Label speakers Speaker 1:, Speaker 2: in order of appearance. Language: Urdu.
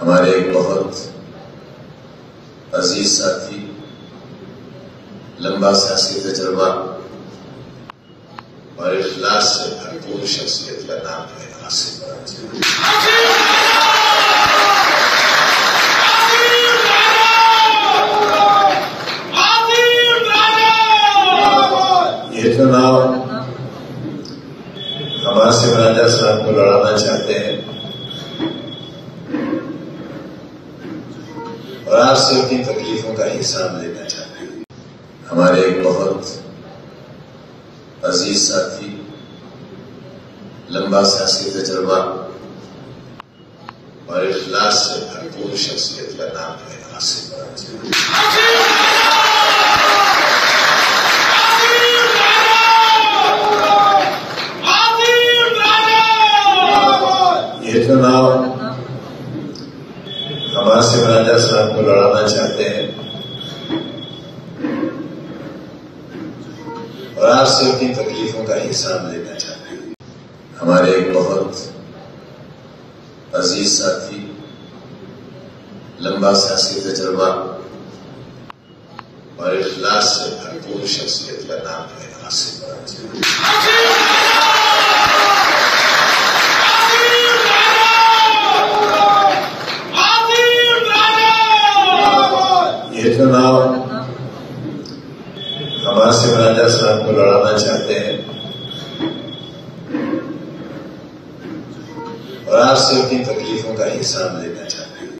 Speaker 1: ہمارے ایک بہت عزیز ساتھی، لمبا سیاسی تجربہ اور اخلاص سے بھرپور شخصیت کا نام ہے آصف یہ چناؤ ہم آصف راجہ صاحب کو لڑانا چاہتے ہیں۔ اور آپ سے اپنی تکلیفوں کا حساب لینا چاہتے ہیں ہمارے ایک بہت عزیز ساتھی، لمبا سیاسی تجربہ اور اخلاص سے بھرپور شخصیت کا نام ہے آصف راجی یہ چناؤ ہم راجہ صاحب کو لڑانا چاہتے ہیں۔ اور آپ سے اپنی تکلیفوں کا حساب لینا چاہتے ہیں۔ ہمارے ایک بہت عزیز ساتھی، لمبا سیاسی تجربہ اور اخلاص سے بھرپور شخصیت کا نام ہے، آصف۔ یہ چناؤ ہم آصف راجہ صاحب کو لڑانا چاہتے ہیں۔ اور آپ سے اپنی تکلیفوں کا حساب لینا